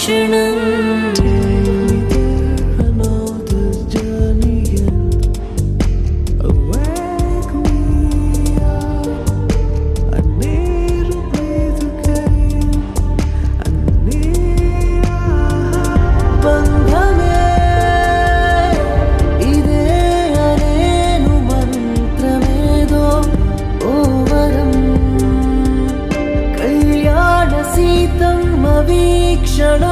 क्षणम् वीक्षण